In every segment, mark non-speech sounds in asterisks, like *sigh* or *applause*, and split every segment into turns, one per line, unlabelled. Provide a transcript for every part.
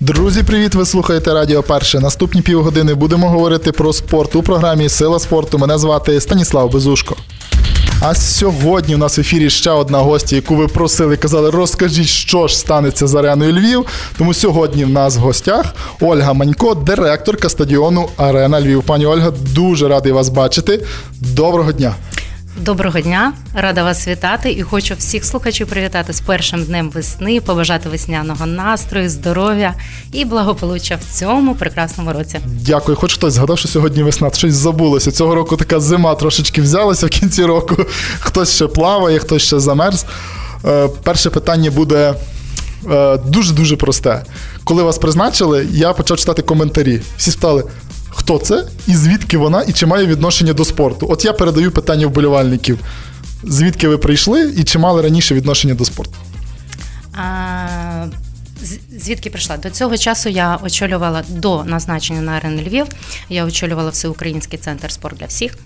Друзі, привіт! Ви слухаєте Радіо Перше. Наступні півгодини будемо говорити про спорт у програмі Сила спорту. Мене звати Станіслав Безушко. А сьогодні у нас в ефірі ще одна гостя, яку ви просили, казали, розкажіть, що ж станеться з ареною Львів. Тому сьогодні в нас в гостях Ольга Манько, директорка стадіону Арена Львів. Пані Ольга, дуже радий вас бачити. Доброго дня!
Доброго дня, рада вас вітати і хочу всіх слухачів привітати з першим днем весни, побажати весняного настрою, здоров'я і благополуччя в цьому прекрасному році.
Дякую. Хоч хтось згадав, що сьогодні весна щось забулося. Цього року така зима трошечки взялася в кінці року. *laughs* Хтось ще плаває, хтось ще замерз. Е, перше питання буде. Дуже дуже просте. Коли вас призначили, я почав читати коментарі. Всі стали, хто це, і звідки вона, і чи має відношення до спорту. От я передаю питання вболівальників. Звідки ви прийшли і чи мали раніше відношення до спорту?
А, Звідки прийшла? До цього часу я очолювала до назначення на арену Львів. Я очолювала всеукраїнський центр спорт для всіх.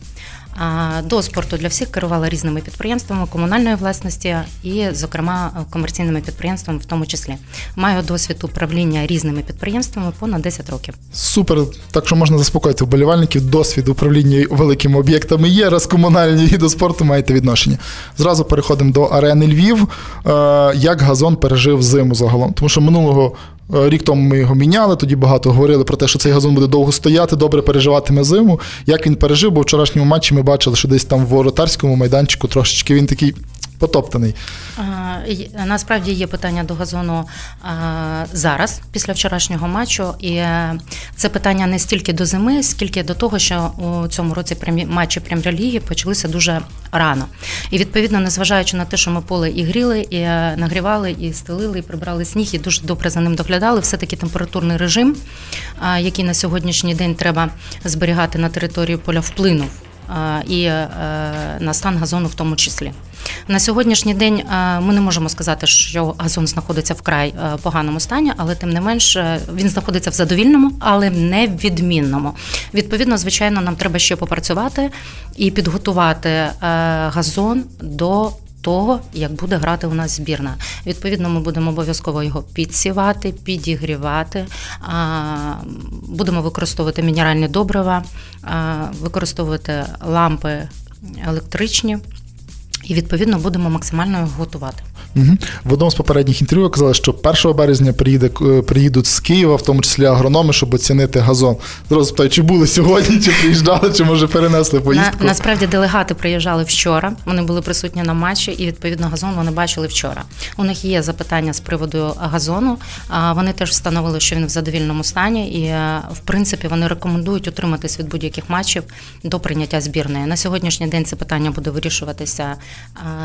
До спорту для всіх керувала різними підприємствами комунальної власності і, зокрема, комерційними підприємствами, в тому числі маю досвід управління різними підприємствами понад 10 років.
Супер, так що можна заспокоїти вболівальників. Досвід управління великими об'єктами є. Раз комунальні і до спорту маєте відношення. Зразу переходимо до арени Львів. Е, як газон пережив зиму загалом? Тому що минулого рік тому ми його міняли, тоді багато говорили про те, що цей газон буде довго стояти, добре переживатиме зиму. Як він пережив, бо в вчорашньому матчі ми бачили, що десь там в воротарському майданчику трошечки він такий потоптаний.
Насправді є питання до газону зараз, після вчорашнього матчу, і е, це питання не стільки до зими, скільки до того, що у цьому році матчі прем'єр-ліги почалися дуже рано. І відповідно, незважаючи на те, що ми поле і гріли, і е, нагрівали, і стелили, і прибрали сніг, і дуже добре за ним доглядали. Все таки температурний режим, який на сьогоднішній день треба зберігати на території поля, вплинув і е, на стан газону в тому числі. На сьогоднішній день е, ми не можемо сказати, що газон знаходиться в край е, поганому стані, але тим не менш він знаходиться в задовільному, але не в відмінному. Відповідно, звичайно, нам треба ще попрацювати і підготувати газон до того, як буде грати у нас збірна. Відповідно, ми будемо обов'язково його підсівати, підігрівати, будемо використовувати мінеральні добрива, використовувати лампи електричні. І відповідно будемо максимально його готувати.
Угу. В одному з попередніх інтерв'ю казали, що 1 березня приїде, е, приїдуть з Києва, в тому числі агрономи, щоб оцінити газон. Зразу питаю, чи були сьогодні, чи приїжджали, чи може перенесли поїздку?
На, насправді делегати приїжджали вчора. Вони були присутні на матчі, і відповідно газон вони бачили вчора. У них є запитання з приводу газону. Вони теж встановили, що він в задовільному стані, і е, в принципі вони рекомендують утриматись від будь-яких матчів до прийняття збірної. На сьогоднішній день це питання буде вирішуватися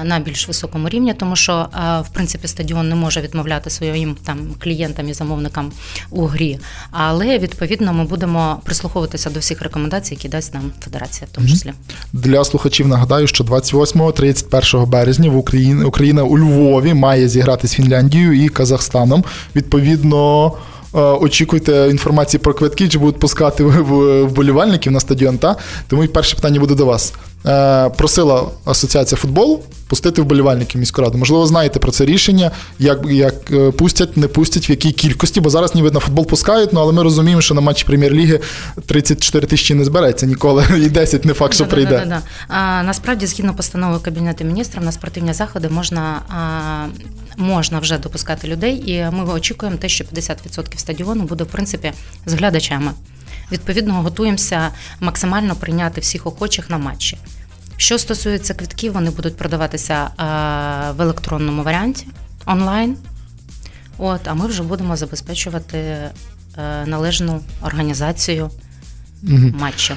на більш високому рівні, тому що в принципі стадіон не може відмовляти своїм там клієнтам і замовникам у грі. Але відповідно ми будемо прислуховуватися до всіх рекомендацій, які дасть нам федерація, в тому числі
для слухачів. Нагадаю, що 28-31 березня в Україні Україна у Львові має зіграти з Фінляндією і Казахстаном. Відповідно. Е, очікуйте інформації про квитки, чи будуть пускати вболівальників на стадіон. Та тому і перше питання буде до вас. Е, просила асоціація футболу пустити вболівальників міську раду. Можливо, знаєте про це рішення, як як е, пустять, не пустять, в якій кількості, бо зараз ніби на футбол пускають, ну але ми розуміємо, що на матчі прем'єр-ліги 34 тисячі не збереться ніколи, *laughs* і 10 не факт, що прийде. Да, да,
да, а, Насправді, згідно постанови Кабінету міністрів, на спортивні заходи можна а, можна вже допускати людей, і ми очікуємо те, що 50% стадіону буде в принципі з глядачами. Відповідно, готуємося максимально прийняти всіх охочих на матчі. Що стосується квитків, вони будуть продаватися е, в електронному варіанті онлайн. От, а ми вже будемо забезпечувати е, належну організацію угу. матчу.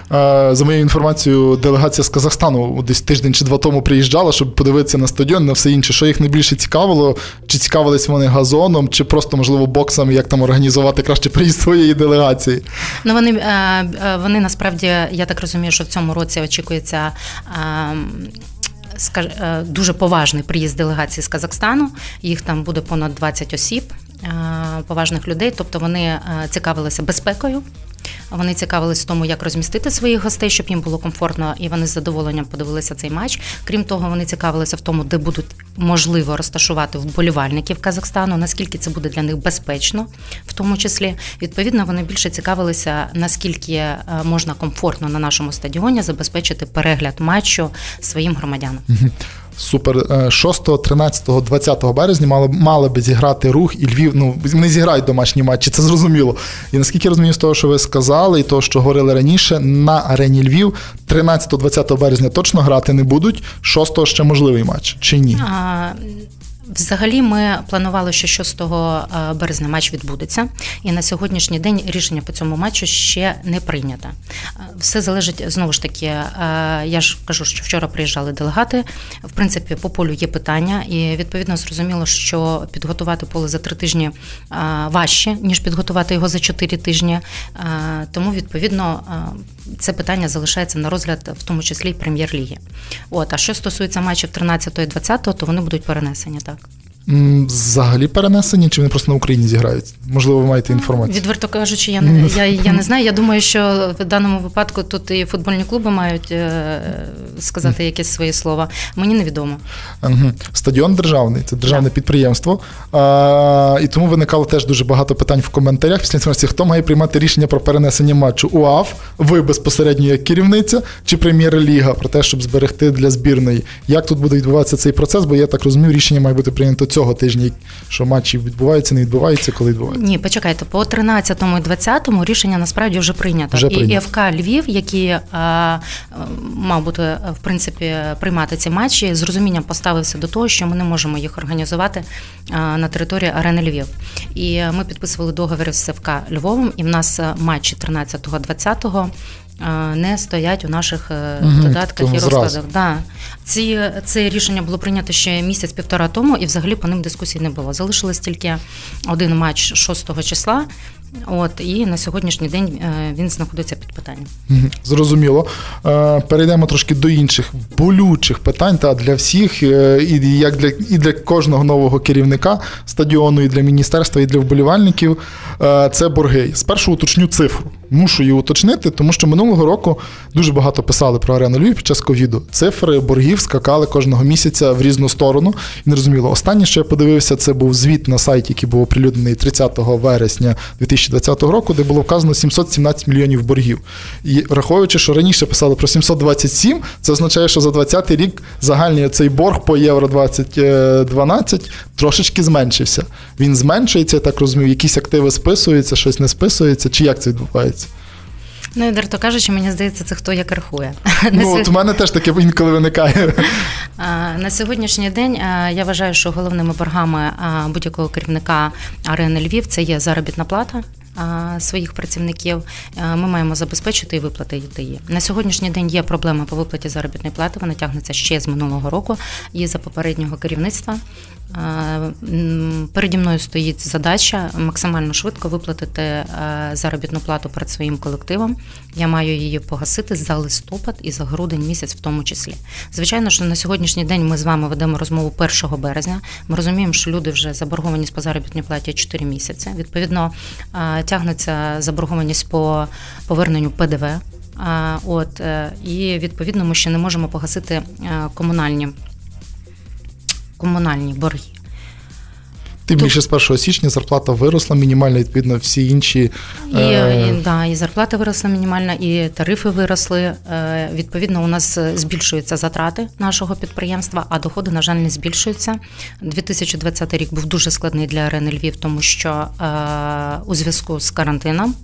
За моєю інформацією, делегація з Казахстану десь тиждень чи два тому приїжджала, щоб подивитися на стадіон, на все інше. Що їх найбільше цікавило? Чи цікавились вони газоном, чи просто, можливо, боксом, як там організувати краще приїзд своєї делегації?
Ну вони е, е, вони насправді, я так розумію, що в цьому році очікується. Е, дуже поважний приїзд делегації з Казахстану. Їх там буде понад 20 осіб, поважних людей. Тобто вони цікавилися безпекою Вони цікавились в тому, як розмістити своїх гостей, щоб їм було комфортно, і вони з задоволенням подивилися цей матч. Крім того, вони цікавилися в тому, де будуть можливо розташувати вболівальників Казахстану, наскільки це буде для них безпечно, в тому числі. Відповідно, вони більше цікавилися, наскільки е, можна комфортно на нашому стадіоні забезпечити перегляд матчу своїм громадянам.
Супер 6, 13, 20 березня мали мали би зіграти рух і Львів. Ну вони зіграють домашні матчі, це зрозуміло. І наскільки розумію, з того, що ви сказали, і того, що говорили раніше, на арені Львів 13-20 березня точно грати не будуть. 6 ще можливий матч чи ні?
А, Взагалі, ми планували, що 6 е, березня матч відбудеться, і на сьогоднішній день рішення по цьому матчу ще не прийнято. Е, все залежить знову ж таки. Е, я ж кажу, що вчора приїжджали делегати. В принципі, по полю є питання, і відповідно зрозуміло, що підготувати поле за три тижні важче ніж підготувати його за чотири тижні. Тому відповідно це питання залишається на розгляд, в тому числі й прем'єр-ліги. От а що стосується матчів 13 і 20, то вони будуть перенесені так.
Взагалі перенесені, чи вони просто на Україні зіграють? Можливо, ви маєте інформацію?
Відверто кажучи, я не я, я не знаю. Я думаю, що в даному випадку тут і футбольні клуби мають е, сказати якесь своє слово. Мені невідомо.
Стадіон державний, це державне yeah. підприємство. А, І тому виникало теж дуже багато питань в коментарях. Після інформації, хто має приймати рішення про перенесення матчу УАФ, ви безпосередньо як керівниця чи прем'єр-ліга про те, щоб зберегти для збірної. Як тут буде відбуватися цей процес? Бо я так розумію, рішення має бути прийнято цього тижня, що матчі відбуваються, не відбуваються, коли відбуваються?
Ні, почекайте, по 13-му і 20-му рішення насправді вже прийнято.
Вже прийнято.
І ФК Львів, який а, мав бути в принципі приймати ці матчі, з розумінням поставився до того, що ми не можемо їх організувати а, на території арени Львів. І ми підписували договір з ФК Львовом, і в нас матчі 13-20 не стоять у наших угу, додатках і розкладах. Да. Ці, Це рішення було прийнято ще місяць-півтора тому, і взагалі по ним дискусій не було. Залишилось тільки один матч 6 числа. От і на сьогоднішній день е, він знаходиться під питанням.
Зрозуміло. Е, перейдемо трошки до інших болючих питань та для всіх, е, і як для і для кожного нового керівника стадіону, і для міністерства, і для вболівальників. Це борги. Спершу уточню цифру. Мушу її уточнити, тому що минулого року дуже багато писали про арену Львів під час ковіду. Цифри боргів скакали кожного місяця в різну сторону. І не розуміло. Останнє, що я подивився, це був звіт на сайті, який був оприлюднений 30 вересня 2020 року, де було вказано 717 мільйонів боргів. І враховуючи, що раніше писали про 727, це означає, що за 2020 рік загальний цей борг по євро 2012 трошечки зменшився. Він зменшується, я так розумію, якісь активи списуються, щось не списується, чи як це відбувається?
Ну, відверто кажучи, мені здається, це хто як рахує. *laughs*
Ну, от у мене теж таке інколи виникає.
На сьогоднішній день я вважаю, що головними боргами будь-якого керівника арени Львів це є заробітна плата своїх працівників. Ми маємо забезпечити і виплатити її. На сьогоднішній день є проблема по виплаті заробітної плати. Вона тягнеться ще з минулого року. Є за попереднього керівництва. Переді мною стоїть задача максимально швидко виплатити заробітну плату перед своїм колективом. Я маю її погасити за листопад і за грудень місяць, в тому числі. Звичайно, що на сьогоднішній день ми з вами ведемо розмову 1 березня. Ми розуміємо, що люди вже заборгованість по заробітній платі 4 місяці. Відповідно, тягнеться заборгованість по поверненню ПДВ. От е, і відповідно ми ще не можемо погасити е, комунальні комунальні борги.
Тим більше з 1 січня зарплата виросла мінімальна, відповідно, всі інші.
І, е... і, да, і зарплата виросла мінімальна, і тарифи виросли. Е, Відповідно, у нас збільшуються затрати нашого підприємства, а доходи, на жаль, не збільшуються. 2020 рік був дуже складний для арени Львів, тому що е, у зв'язку з карантином.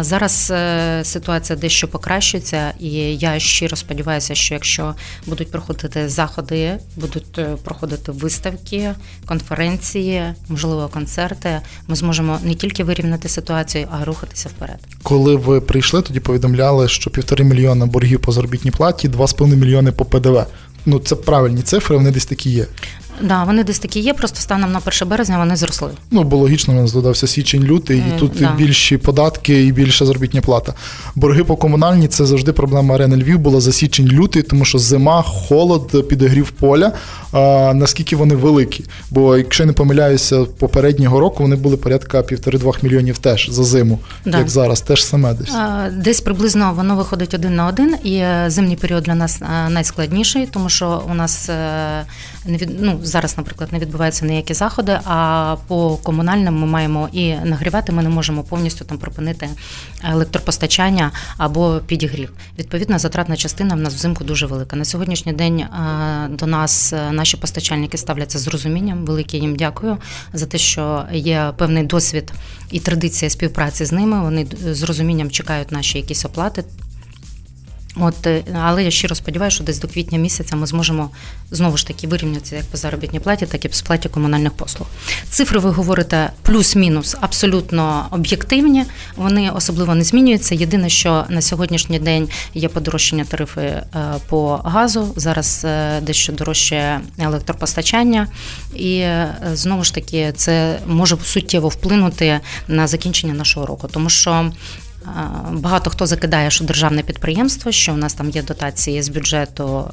Зараз е, ситуація дещо покращується, і я щиро сподіваюся, що якщо будуть проходити заходи, будуть е, проходити виставки, конференції, можливо, концерти, ми зможемо не тільки вирівняти ситуацію, а рухатися вперед.
Коли ви прийшли, тоді повідомляли, що півтори мільйона боргів по заробітній платі, два з половиною мільйони по ПДВ. Ну, це правильні цифри, вони десь такі є.
Да, вони десь такі є, просто станом на 1 березня вони зросли.
Ну, бо логічно, нас додався січень, лютий, і
Е,
тут
да.
більші податки і більша заробітня плата. Борги по комунальні це завжди проблема арени Львів була за січень, лютий, тому що зима, холод, підогрів поля. А, наскільки вони великі? Бо якщо я не помиляюся, попереднього року вони були порядка півтори-двох мільйонів теж за зиму,
Да.
як зараз, теж саме десь.
А, Десь приблизно воно виходить один на один, і е, зимній період для нас е, найскладніший, тому що у нас не від, ну, зараз, наприклад, не відбуваються ніякі заходи, а по комунальним ми маємо і нагрівати, ми не можемо повністю там припинити електропостачання або підігрів. Відповідно, затратна частина в нас взимку дуже велика. На сьогоднішній день е, до нас е, наші постачальники ставляться з розумінням. Велике їм дякую за те, що є певний досвід і традиція співпраці з ними. Вони з розумінням чекають наші якісь оплати. От, е, але я щиро сподіваюся, що десь до квітня місяця ми зможемо знову ж таки вирівнятися як по заробітній платі, так і по сплаті комунальних послуг. Цифри ви говорите плюс-мінус абсолютно об'єктивні. Вони особливо не змінюються. Єдине, що на сьогоднішній день є подорожчання тарифи е, по газу. Зараз е, дещо дорожче електропостачання, і знову ж таки це може суттєво вплинути на закінчення нашого року, тому що. Багато хто закидає, що державне підприємство, що у нас там є дотації з бюджету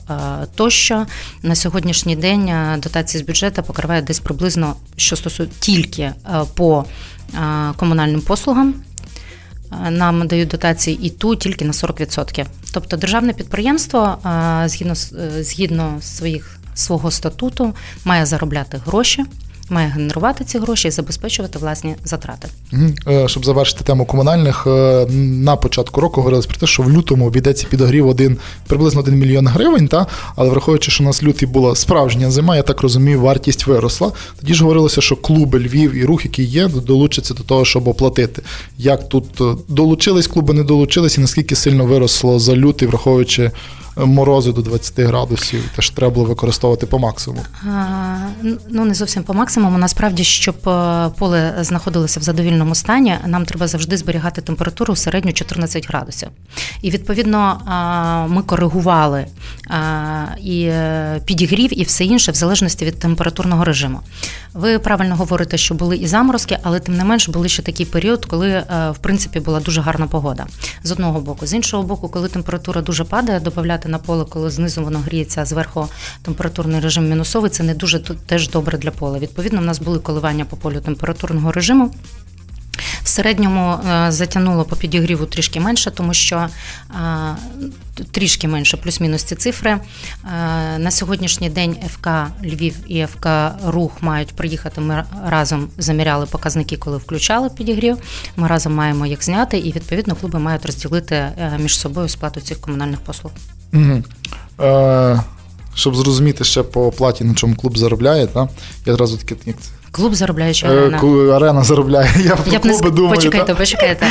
тощо. На сьогоднішній день дотації з бюджету покривають десь приблизно, що стосується тільки по комунальним послугам. Нам дають дотації і ту тільки на 40%. Тобто державне підприємство згідно згідно своїх свого статуту має заробляти гроші має генерувати ці гроші і забезпечувати власні затрати.
Угу. Щоб завершити тему комунальних, е, на початку року говорилось про те, що в лютому обійдеться підогрів один приблизно 1 мільйон гривень, та але враховуючи, що у нас лютий була справжня зима, я так розумію, вартість виросла. Тоді ж говорилося, що клуби Львів і рух, який є, долучаться до того, щоб оплатити. Як тут долучились клуби, не долучились, і наскільки сильно виросло за лютий, враховуючи морози до 20 градусів, теж треба було використовувати по максимуму.
Ну не зовсім по максимуму. Насправді, щоб поле знаходилося в задовільному стані, нам треба завжди зберігати температуру середню 14 градусів. І відповідно ми коригували і підігрів, і все інше в залежності від температурного режиму. Ви правильно говорите, що були і заморозки, але тим не менш були ще такий період, коли в принципі була дуже гарна погода. З одного боку, з іншого боку, коли температура дуже падає, додати на поле, коли знизу воно гріється, а зверху температурний режим мінусовий, це не дуже теж добре для поля. Відповідно, в нас були коливання по полю температурного режиму. В середньому затягнуло по підігріву трішки менше, тому що трішки менше, плюс-мінус ці цифри. На сьогоднішній день ФК Львів і ФК Рух мають приїхати. Ми разом заміряли показники, коли включали підігрів. Ми разом маємо їх зняти, і відповідно клуби мають розділити між собою сплату цих комунальних послуг.
Угу. Е, щоб зрозуміти ще по оплаті, на чому клуб заробляє, та? я одразу таки як.
Клуб заробляє чи
арена? Е, арена заробляє. *laughs* Я,
я б не
клуби думаю,
почекайте,
та?
почекайте.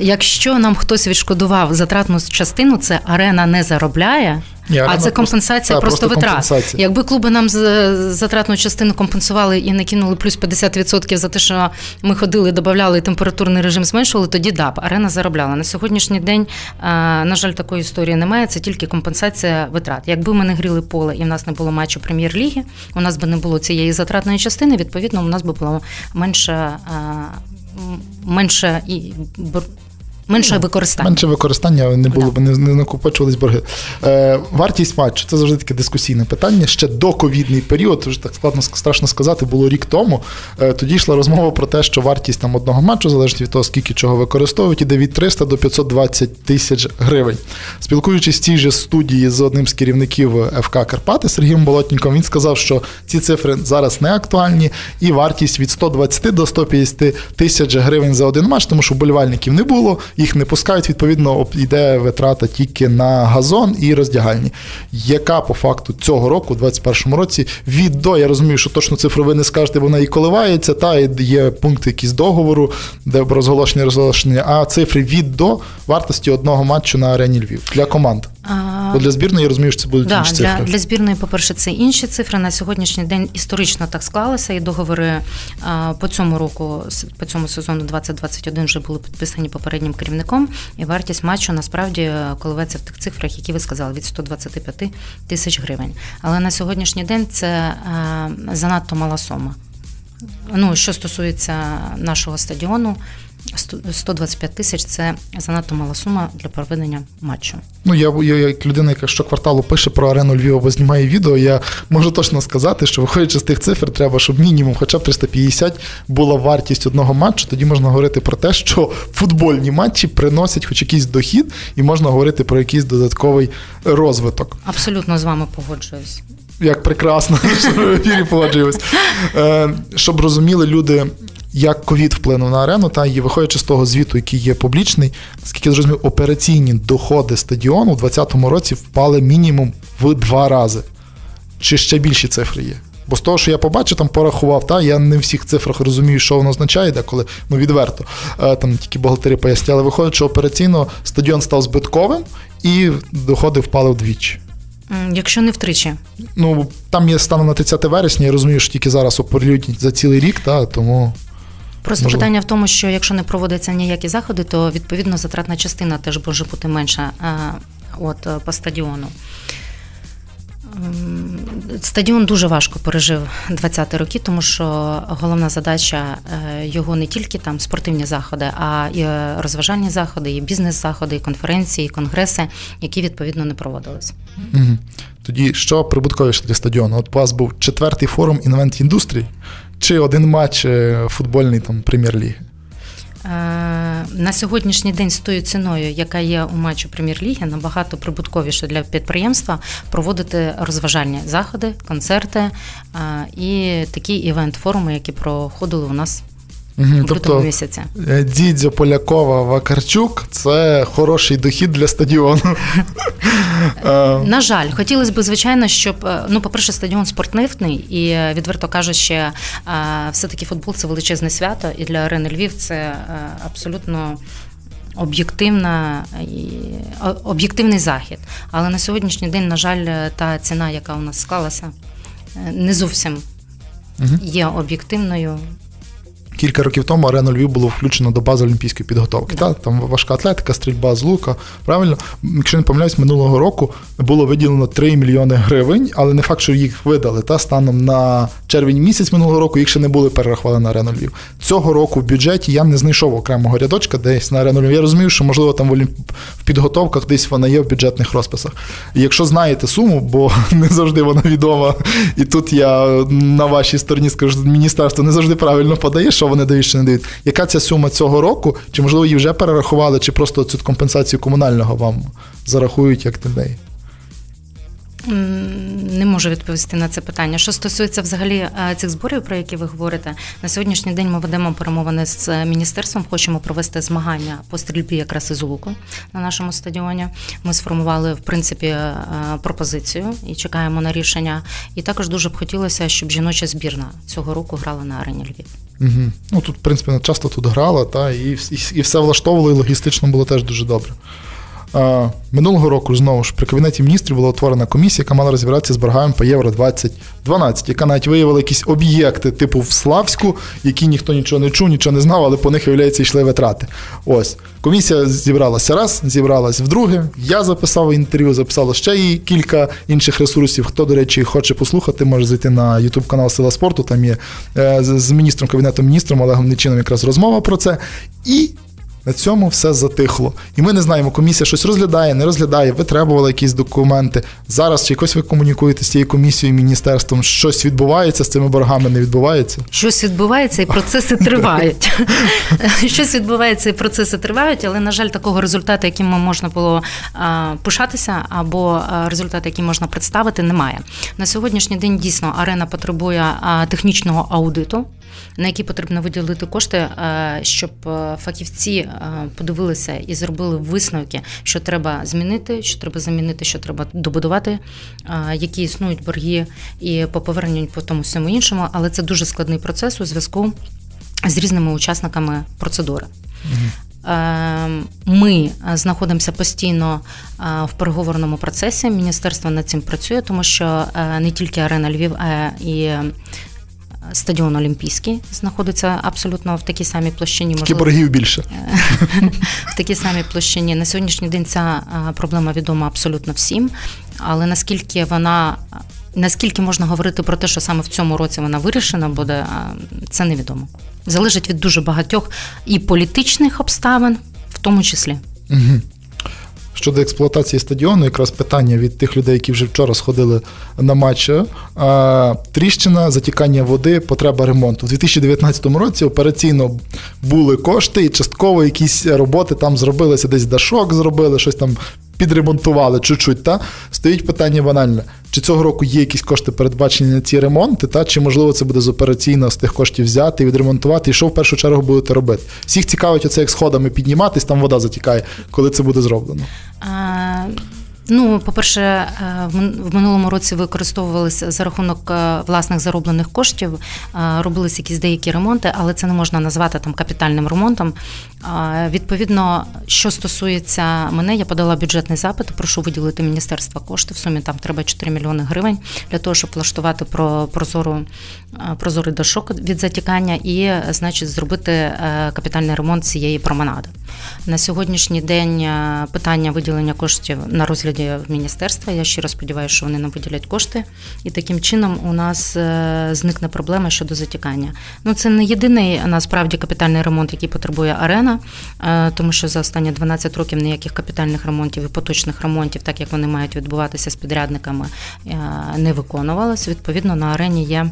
Якщо нам хтось відшкодував затратну частину, це арена не заробляє.
Ні,
а це компенсація
просто,
просто
та,
витрат.
Компенсація.
Якби клуби нам затратну частину компенсували і накинули плюс 50% за те, що ми ходили, додавали і температурний режим зменшували, тоді да, арена заробляла. На сьогоднішній день, на жаль, такої історії немає. Це тільки компенсація витрат. Якби ми не гріли поле і в нас не було матчу прем'єр-ліги, у нас би не було цієї затратної частини. Відповідно, у нас би було менше, менше і Менше використання.
Менше використання не було б, не, не накопичувались борги. Е, Вартість матчу це завжди таке дискусійне питання. Ще до ковідний період, вже так складно страшно сказати, було рік тому. Е, тоді йшла розмова про те, що вартість там одного матчу залежить від того, скільки чого використовують, іде від 300 до 520 тисяч гривень. Спілкуючись в цій же студії з одним з керівників ФК Карпати Сергієм Болотніком, він сказав, що ці цифри зараз не актуальні, і вартість від 120 до 150 тисяч гривень за один матч, тому що вболівальників не було їх не пускають, відповідно, йде витрата тільки на газон і роздягальні. Яка по факту цього року, у 2021 році, від до, я розумію, що точно цифру ви не скажете, вона і коливається, та і є пункти якісь договору, де розголошення розголошення, а цифри від до вартості одного матчу на арені Львів для команд. Бо для збірної я розумію, що це будуть
да,
інші цифри.
Для, для збірної, по-перше, це інші цифри. На сьогоднішній день історично так склалося, і договори а, по цьому року, по цьому сезону 2021 вже були підписані попереднім керівником. І вартість матчу насправді коливається в тих цифрах, які ви сказали, від 125 тисяч гривень. Але на сьогоднішній день це занадто мала сума. Ну, що стосується нашого стадіону. 125 тисяч це занадто мала сума для проведення матчу.
Ну я я як людина, яка щокварталу пише про арену Львів або знімає відео. Я можу точно сказати, що виходячи з тих цифр, треба, щоб мінімум, хоча б 350 була вартість одного матчу. Тоді можна говорити про те, що футбольні матчі приносять хоч якийсь дохід, і можна говорити про якийсь додатковий розвиток.
Абсолютно з вами погоджуюсь.
Як прекрасно, *laughs* що в ефірі погоджуємось. Е, щоб розуміли люди, як ковід вплинув на арену, та і виходячи з того звіту, який є публічний, наскільки я зрозумів, операційні доходи стадіону у 2020 році впали мінімум в два рази. Чи ще більші цифри є? Бо з того, що я побачив, там порахував, та я не в всіх цифрах розумію, що воно означає, деколи ну відверто. Е, там тільки бухгалтері поясняли, виходить, що операційно стадіон став збитковим і доходи впали вдвічі.
Якщо не втричі.
Ну там є станом на 30 вересня, я розумію, що тільки зараз оприлюднять за цілий рік, та тому.
Просто Можливо. питання в тому, що якщо не проводяться ніякі заходи, то відповідно затратна частина теж може бути менша от, е, по стадіону. Стадіон дуже важко пережив 20-ті роки, тому що головна задача е, його не тільки там спортивні заходи, а і розважальні заходи, і бізнес-заходи, і конференції, і конгреси, які відповідно не проводились.
Тоді що прибутковіше для стадіону? От у вас був четвертий форум інвент індустрії чи один матч е, футбольний там прем'єр-ліги?
Е, на сьогоднішній день з тою ціною, яка є у матчу прем'єр-ліги, набагато прибутковіше для підприємства проводити розважальні заходи, концерти е, і такі івент-форуми, які проходили у нас Угу, тобто місяці.
Дідзьо Полякова Вакарчук це хороший дохід для стадіону. *laughs*
Е, на жаль, хотілося б, звичайно, щоб е, ну, по-перше, стадіон спортивний, і відверто кажучи, все-таки футбол це величезне свято, і для арени Львів це абсолютно. Об'єктивна об'єктивний захід, але на сьогоднішній день, на жаль, та ціна, яка у нас склалася, не зовсім є об'єктивною
кілька років тому арену Львів було включено до бази олімпійської підготовки. Да. Та? Там важка атлетика, стрільба з лука. Правильно, якщо не помиляюсь, минулого року було виділено 3 мільйони гривень, але не факт, що їх видали. Та станом на червень місяць минулого року їх ще не були перераховані на арену Львів. Цього року в бюджеті я не знайшов окремого рядочка десь на арену Львів. Я розумію, що можливо там в, олімп... в підготовках десь вона є в бюджетних розписах. І якщо знаєте суму, бо *laughs* не завжди вона відома, і тут я на вашій стороні скажу, міністерство не завжди правильно подає, що вони дають, чи не дають. Яка ця сума цього року? Чи можливо її вже перерахували, чи просто цю компенсацію комунального вам зарахують як людей?
Не можу відповісти на це питання. Що стосується взагалі е, цих зборів, про які ви говорите, на сьогоднішній день ми ведемо перемовини з міністерством. Хочемо провести змагання по стрільбі якраз із луку на нашому стадіоні. Ми сформували в принципі е, пропозицію і чекаємо на рішення. І також дуже б хотілося, щоб жіноча збірна цього року грала на арені Львів.
Угу. Ну тут, в принципі, часто тут грала, та і, і, і все влаштовувало, і логістично було теж дуже добре. Минулого року знову ж при кабінеті міністрів була утворена комісія, яка мала розібратися з боргами по Євро 2012, яка навіть виявила якісь об'єкти, типу в Славську, які ніхто нічого не чув, нічого не знав, але по них, виявляється, йшли витрати. Ось комісія зібралася раз, зібралась вдруге. Я записав інтерв'ю, записало ще і кілька інших ресурсів. Хто, до речі, хоче послухати, може зайти на Ютуб канал Сила спорту. Там є е, з міністром кабінетом міністром Олегом Нечином якраз розмова про це. І на цьому все затихло. І ми не знаємо, комісія щось розглядає, не розглядає, витребувала якісь документи. Зараз чи якось ви комунікуєте з цією комісією міністерством, щось відбувається з цими боргами, не відбувається?
Щось відбувається, і процеси *laughs* тривають. *laughs* Щось відбувається, і процеси тривають, але, на жаль, такого результату, яким можна було пишатися, або результат, який можна представити, немає. На сьогоднішній день дійсно арена потребує технічного аудиту на які потрібно виділити кошти, е, щоб е, фахівці е, подивилися і зробили висновки, що треба змінити, що треба замінити, що треба добудувати, які існують борги і по поверненню по тому всьому іншому. Але це дуже складний процес у зв'язку з різними учасниками процедури. Ми знаходимося постійно в переговорному процесі. Міністерство над цим працює, тому що не тільки арена Львів, а і стадіон Олімпійський знаходиться абсолютно в такій самій площині.
Тільки боргів більше. *laughs*
В такій самій площині. На сьогоднішній день ця проблема відома абсолютно всім. Але наскільки вона. Наскільки можна говорити про те, що саме в цьому році вона вирішена буде, це невідомо. Залежить від дуже багатьох і політичних обставин, в тому числі.
Угу. Щодо експлуатації стадіону, якраз питання від тих людей, які вже вчора сходили на матч. Тріщина, затікання води, потреба ремонту. У 2019 році операційно були кошти, і частково якісь роботи там зробилися, десь дашок зробили, щось там підремонтували чуть-чуть. Та стоїть питання банальне: чи цього року є якісь кошти передбачені на ці ремонти, та чи можливо це буде з операційно з тих коштів взяти відремонтувати, і що в першу чергу будете робити? Всіх цікавить оце як сходами підніматись, там вода затікає, коли це буде зроблено.
А... Ну, по-перше, е, в минулому році використовувалися за рахунок е, власних зароблених коштів, е, робилися якісь деякі ремонти, але це не можна назвати там капітальним ремонтом. Відповідно, що стосується мене, я подала бюджетний запит. Прошу виділити міністерство кошти. В сумі там треба 4 мільйони гривень для того, щоб влаштувати про прозору прозорий дошок від затікання і, значить, зробити капітальний ремонт цієї променади. На сьогоднішній день питання виділення коштів на розгляді в міністерства. Я щиро сподіваюся, що вони нам виділять кошти, і таким чином у нас е, зникне проблема щодо затікання. Ну це не єдиний насправді капітальний ремонт, який потребує арена, е, тому що за останні 12 років ніяких капітальних ремонтів і поточних ремонтів, так як вони мають відбуватися з підрядниками, е, не виконувалось. Відповідно, на арені є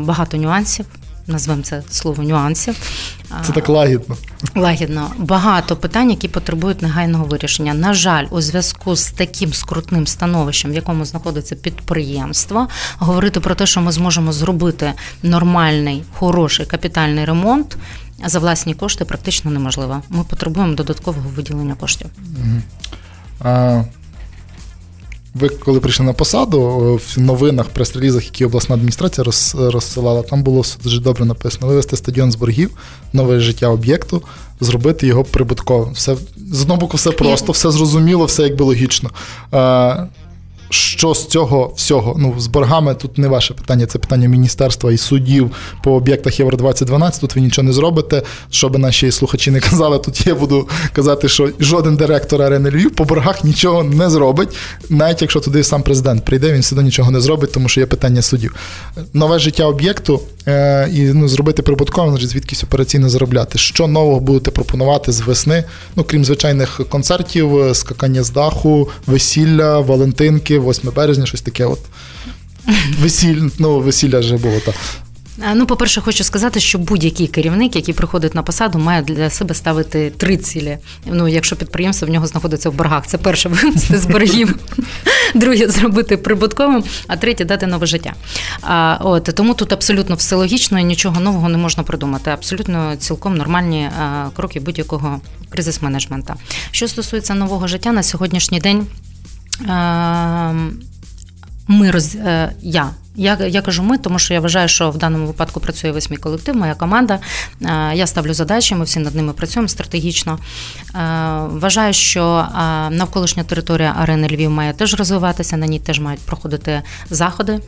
багато нюансів назвемо це слово нюансів.
Це так лагідно.
Лагідно. Багато питань, які потребують негайного вирішення. На жаль, у зв'язку з таким скрутним становищем, в якому знаходиться підприємство, говорити про те, що ми зможемо зробити нормальний, хороший капітальний ремонт. За власні кошти практично неможливо. Ми потребуємо додаткового виділення коштів.
А, ви коли прийшли на посаду, в новинах, прес-релізах, які обласна адміністрація роз, розсилала, там було все дуже добре написано: вивести стадіон з боргів, нове життя об'єкту, зробити його прибутковим. Все з одного боку, все просто, все зрозуміло, все якби логічно що з цього всього? Ну, з боргами тут не ваше питання, це питання міністерства і судів по об'єктах Євро 2012. Тут ви нічого не зробите. Щоб наші слухачі не казали, тут я буду казати, що жоден директор арени Львів по боргах нічого не зробить, навіть якщо туди сам президент прийде, він все нічого не зробить, тому що є питання судів. Нове життя об'єкту е, і ну, зробити прибутково, значить звідкись операційно заробляти. Що нового будете пропонувати з весни? Ну крім звичайних концертів, скакання з даху, весілля, Валентинки. 8 березня, щось таке. от. Весіль, ну, весілля вже було так.
Ну, по-перше, хочу сказати, що будь-який керівник, який приходить на посаду, має для себе ставити три цілі. Ну, якщо підприємство в нього знаходиться в боргах, це перше *laughs* винести з боргів, друге *laughs* зробити прибутковим, а третє дати нове життя. А, От тому тут абсолютно все логічно і нічого нового не можна придумати. Абсолютно цілком нормальні кроки будь-якого кризис-менеджмента. Що стосується нового життя на сьогоднішній день. Ем, ми роз е, я. Я я кажу ми, тому що я вважаю, що в даному випадку працює весь мій колектив, моя команда. Е, я ставлю задачі, ми всі над ними працюємо стратегічно. Е, вважаю, що навколишня територія арени Львів має теж розвиватися, на ній теж мають проходити заходи.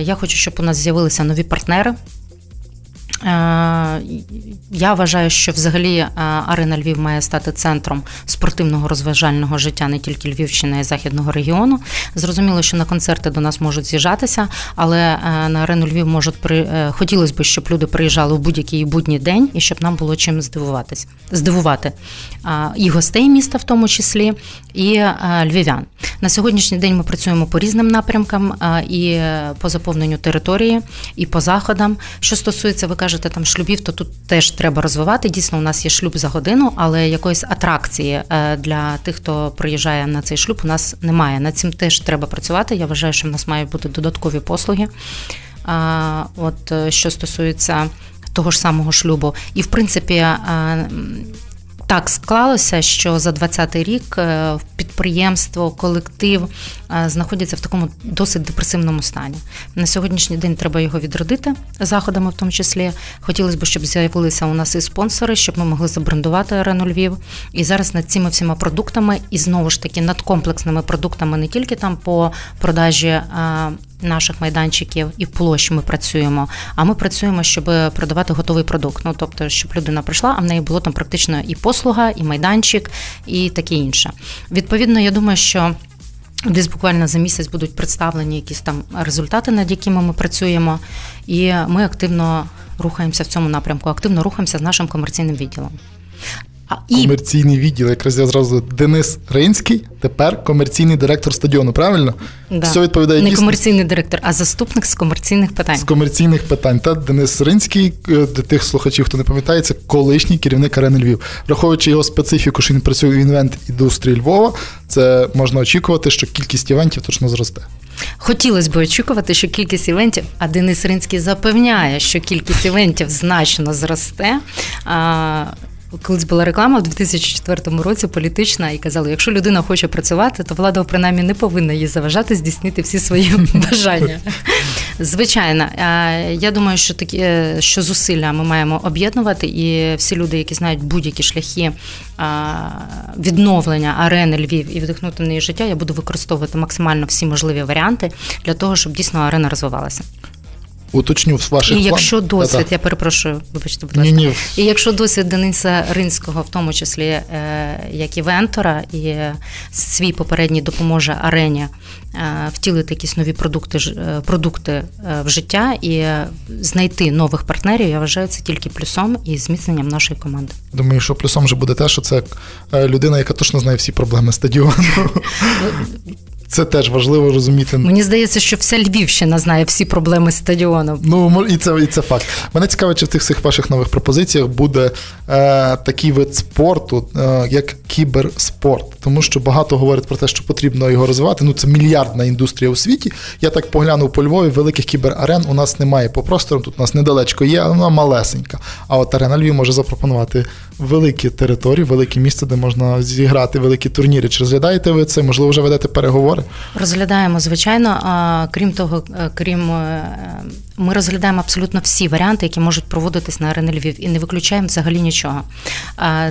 Я хочу, щоб у нас з'явилися нові партнери. Е, я вважаю, що взагалі е, Арена Львів має стати центром спортивного розважального життя не тільки Львівщини, й західного регіону. Зрозуміло, що на концерти до нас можуть з'їжджатися, але е, на арену Львів можуть при хотілося б, щоб люди приїжджали в будь-який будній день і щоб нам було чим здивуватись, здивувати і гостей міста, в тому числі, і львів'ян. На сьогоднішній день ми працюємо по різним напрямкам і по заповненню території, і по заходам. Що стосується, ви кажете, кажете, там шлюбів, то тут теж треба розвивати. Дійсно, у нас є шлюб за годину, але якоїсь атракції е, для тих, хто приїжджає на цей шлюб, у нас немає. Над цим теж треба працювати. Я вважаю, що в нас мають бути додаткові послуги. От е, що стосується того ж самого шлюбу, і в принципі. Так склалося, що за 20-й рік е, підприємство, колектив е, знаходяться в такому досить депресивному стані. На сьогоднішній день треба його відродити заходами, в тому числі. Хотілося б, щоб з'явилися у нас і спонсори, щоб ми могли забрендувати арену Львів. І зараз над цими всіма продуктами, і знову ж таки над комплексними продуктами, не тільки там по продажі. Наших майданчиків і в площі ми працюємо. А ми працюємо, щоб продавати готовий продукт. Ну тобто, щоб людина прийшла, а в неї було там практично і послуга, і майданчик, і таке інше. Відповідно, я думаю, що. Десь буквально за місяць будуть представлені якісь там результати, над якими ми працюємо, і ми активно рухаємося в цьому напрямку, активно рухаємося з нашим комерційним відділом.
І... Комерційний відділ, якраз я зразу Денис Ринський, тепер комерційний директор стадіону, правильно?
Да. Все відповідає Не дійсно. комерційний директор, а заступник з комерційних питань.
З комерційних питань. Та Денис Ринський, е, для тих слухачів, хто не пам'ятає, це колишній керівник арени Львів. Враховуючи його специфіку, що він працює в інвент індустрії Львова, це можна очікувати, що кількість івентів точно зросте.
Хотілося б очікувати, що кількість івентів, а Денис Ринський запевняє, що кількість івентів значно зросте. Колись була реклама в 2004 році політична, і казали, якщо людина хоче працювати, то влада принаймні не повинна їй заважати здійснити всі свої *laughs* бажання. Звичайно, я думаю, що такі е, що зусилля ми маємо об'єднувати, і всі люди, які знають будь-які шляхи відновлення арени Львів і вдихнути в неї життя, я буду використовувати максимально всі можливі варіанти для того, щоб дійсно арена розвивалася.
Уточню в ваших
І якщо план... досвід, Та-та. я перепрошую, вибачте, будь ласка. Ні-ні. І якщо досвід Дениса Ринського, в тому числі е, як івентора, і свій попередній допоможе арені е, втілити якісь нові продукти е, продукти в життя і знайти нових партнерів, я вважаю це тільки плюсом і зміцненням нашої команди.
Думаю, що плюсом вже буде те, що це людина, яка точно знає всі проблеми стадіону. *laughs* Це теж важливо розуміти.
Мені здається, що вся Львівщина знає всі проблеми стадіону.
Ну і це і це факт. Мене цікавить, чи в тих всіх ваших нових пропозиціях буде е, такий вид спорту, е, як кіберспорт, тому що багато говорять про те, що потрібно його розвивати. Ну це мільярдна індустрія у світі. Я так поглянув по Львові, великих кіберарен у нас немає по простору. Тут у нас недалечко є, вона малесенька. А от арена Львів може запропонувати великі території, велике місце, де можна зіграти великі турніри. Чи розглядаєте ви це? Можливо, вже ведете переговори?
Розглядаємо, звичайно. А крім того, е, крім е, ми розглядаємо абсолютно всі варіанти, які можуть проводитись на арені Львів, і не виключаємо взагалі нічого.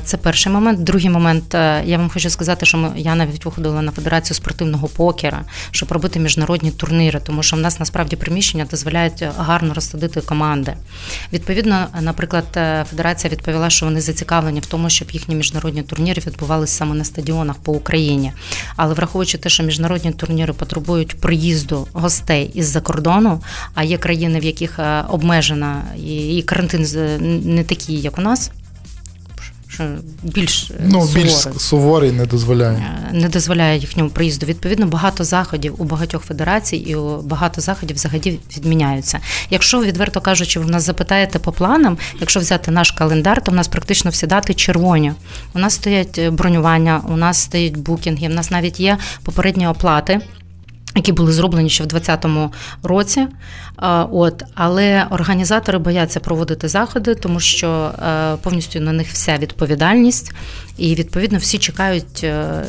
Це перший момент. Другий момент, е, я вам хочу сказати, що ми я навіть виходила на федерацію спортивного покера, щоб робити міжнародні турніри, тому що в нас насправді приміщення дозволяють гарно розсадити команди. Відповідно, наприклад, федерація відповіла, що вони зацікавлені в тому, щоб їхні міжнародні турніри відбувалися саме на стадіонах по Україні. Але враховуючи те, що міжнародні турніри потребують приїзду гостей із-за кордону, а є країни, в яких е, обмежена і карантин не такий, як у нас. Що більш
ну, суворий. більш суворий не дозволяє.
Е, не дозволяє їхньому приїзду. Відповідно, багато заходів у багатьох федерацій і багато заходів взагалі відміняються. Якщо відверто кажучи, ви в нас запитаєте по планам, якщо взяти наш календар, то в нас практично всі дати червоні. У нас стоять е, бронювання, у нас стоять букінги, у нас навіть є попередні оплати. Які були зроблені ще в 2020 році, от але організатори бояться проводити заходи, тому що е, повністю на них вся відповідальність, і відповідно всі чекають, е,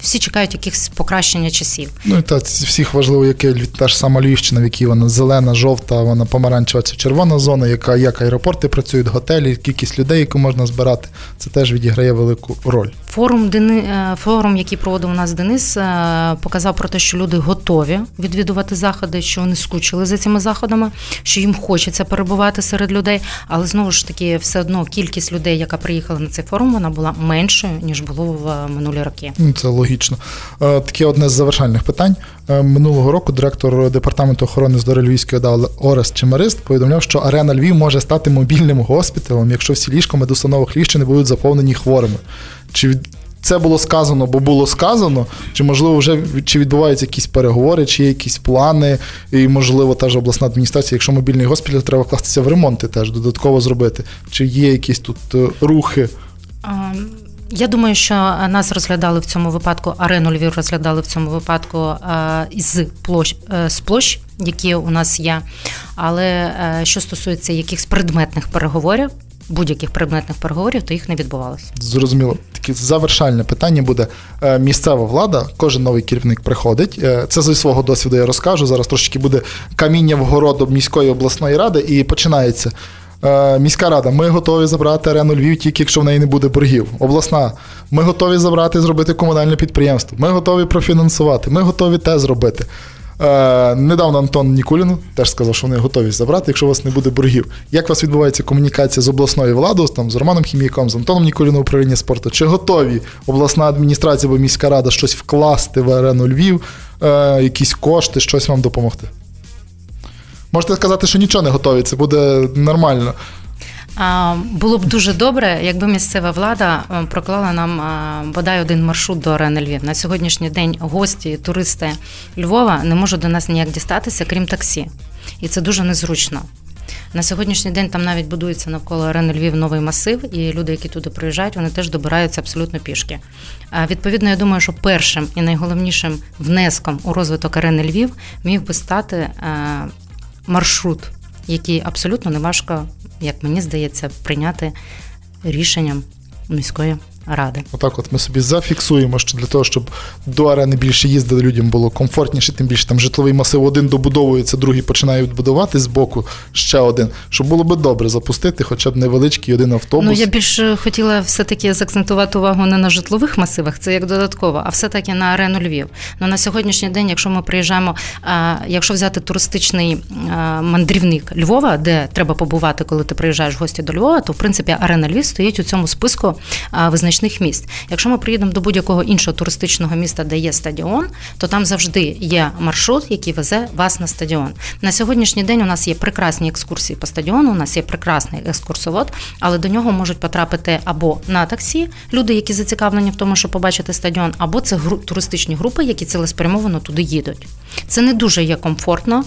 всі чекають якихось покращення часів.
Ну і так всіх важливо, яке та ж сама Львівщина, в якій вона зелена, жовта, вона помаранчева, це червона зона, яка як аеропорти працюють, готелі, кількість людей, яку можна збирати, це теж відіграє велику роль.
Форум Дени е, форум, який проводив у нас Денис, показав про те, що люди готові відвідувати заходи, що вони скучили за цими заходами, що їм хочеться перебувати серед людей, але знову ж таки, все одно кількість людей, яка приїхала на цей форум, вона була меншою ніж було в минулі роки.
Ну, це логічно. Е, таке одне з завершальних питань е, минулого року. Директор департаменту охорони здоров'я Львівської ОДА Орес Чемарист повідомляв, що арена Львів може стати мобільним госпіталем, якщо всі ліжка медустанових Львівщини будуть заповнені хворими. Чи це було сказано, бо було сказано, чи можливо вже чи відбуваються якісь переговори, чи є якісь плани, і можливо та ж обласна адміністрація, якщо мобільний госпіталь, треба вкластися в ремонти теж додатково зробити. Чи є якісь тут е, рухи?
Я думаю, що нас розглядали в цьому випадку, арену Львів розглядали в цьому випадку із площ е, з площ, які у нас є. Але е, що стосується якихось предметних переговорів, будь-яких предметних переговорів, то їх не відбувалося.
Зрозуміло, таке завершальне питання буде. Е, місцева влада, кожен новий керівник приходить. Е, це зі свого досвіду я розкажу. Зараз трошки буде каміння в городу міської обласної ради, і починається. Е, міська рада, ми готові забрати арену Львів, тільки якщо в неї не буде боргів. Обласна, ми готові забрати, зробити комунальне підприємство. Ми готові профінансувати. Ми готові те зробити. Е, недавно Антон Нікулін теж сказав, що вони готові забрати, якщо у вас не буде боргів. Як у вас відбувається комунікація з обласною владою, там, з Романом Хімійком, з Антоном Нікуліном управління спорту? Чи готові обласна адміністрація або міська рада щось вкласти в арену Львів, е, якісь кошти, щось вам допомогти? Можете сказати, що нічого не готові, це буде нормально.
Було б дуже добре, якби місцева влада е, проклала нам бодай один маршрут до арени Львів. На сьогоднішній день гості, туристи Львова не можуть до нас ніяк дістатися, крім таксі. І це дуже незручно. На сьогоднішній день там навіть будується навколо арени Львів новий масив, і люди, які туди приїжджають, вони теж добираються абсолютно пішки. Відповідно, я думаю, що першим і найголовнішим внеском у розвиток арени Львів міг би стати е, маршрут, який абсолютно не важко як мені здається, прийняти рішенням міської ради.
Отак, от ми собі зафіксуємо, що для того, щоб до арени більше їздили, людям було комфортніше, тим більше там житловий масив один добудовується, другий починає відбудувати з боку ще один. Щоб було би добре запустити, хоча б невеличкий один автобус.
Ну я більше хотіла все-таки закцентувати увагу не на житлових масивах, це як додатково, а все-таки на арену Львів. Ну на сьогоднішній день, якщо ми приїжджаємо, якщо взяти туристичний мандрівник Львова, де треба побувати, коли ти приїжджаєш в гості до Львова, то в принципі арена Львів стоїть у цьому списку визначення визначних місць. Якщо ми приїдемо до будь-якого іншого туристичного міста, де є стадіон, то там завжди є маршрут, який везе вас на стадіон. На сьогоднішній день у нас є прекрасні екскурсії по стадіону, у нас є прекрасний екскурсовод, але до нього можуть потрапити або на таксі люди, які зацікавлені в тому, щоб побачити стадіон, або це туристичні групи, які цілеспрямовано туди їдуть. Це не дуже є комфортно.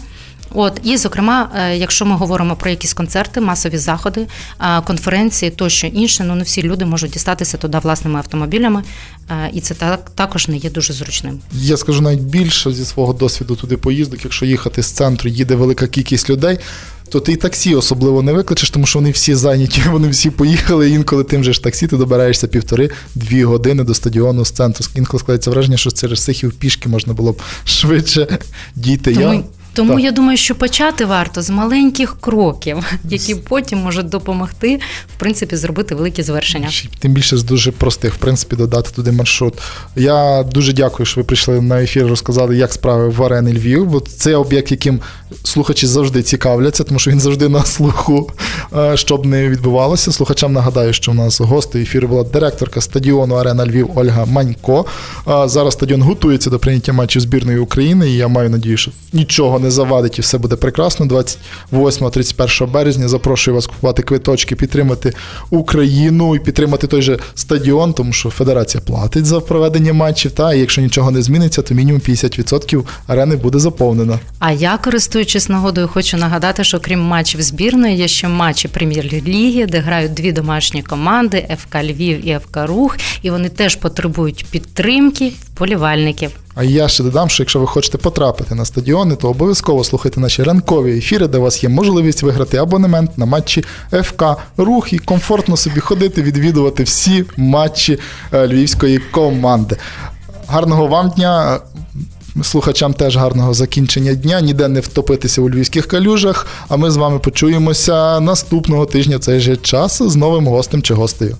От і, зокрема, е, якщо ми говоримо про якісь концерти, масові заходи, е, конференції тощо інше, ну не всі люди можуть дістатися туди власними автомобілями, е, і це так також не є дуже зручним.
Я скажу навіть більше зі свого досвіду туди поїздок. Якщо їхати з центру, їде велика кількість людей. То ти і таксі особливо не викличеш, тому що вони всі зайняті, *laughs* вони всі поїхали. Інколи тим же ж таксі ти добираєшся півтори-дві години до стадіону з центру. Інколи складається враження, що через Сихів пішки можна було б швидше діти.
Тому... Я тому так. я думаю, що почати варто з маленьких кроків, які потім можуть допомогти в принципі зробити великі звершення.
Тим більше з дуже простих, в принципі, додати туди маршрут. Я дуже дякую, що ви прийшли на ефір, розказали, як справи в арені Львів. Бо це об'єкт, яким слухачі завжди цікавляться, тому що він завжди на слуху, щоб не відбувалося. Слухачам нагадаю, що в нас гостею ефіру була директорка стадіону Арена Львів Ольга Манько. Зараз стадіон готується до прийняття матчів збірної України, і я маю надію, що нічого не завадить і все буде прекрасно. 28-31 березня запрошую вас купувати квиточки, підтримати Україну і підтримати той же стадіон, тому що Федерація платить за проведення матчів. Та і якщо нічого не зміниться, то мінімум 50% арени буде заповнена.
А я користуючись нагодою, хочу нагадати, що крім матчів збірної, є ще матчі прем'єр-ліги, де грають дві домашні команди ФК Львів і ФК Рух, і вони теж потребують підтримки вболівальників.
А я ще додам, що якщо ви хочете потрапити на стадіони, то обов'язково слухайте наші ранкові ефіри, де у вас є можливість виграти абонемент на матчі ФК Рух і комфортно собі ходити, відвідувати всі матчі е, львівської команди. Гарного вам дня! Слухачам теж гарного закінчення дня, ніде не втопитися у львівських калюжах. А ми з вами почуємося наступного тижня цей же час з новим гостем чи гостею.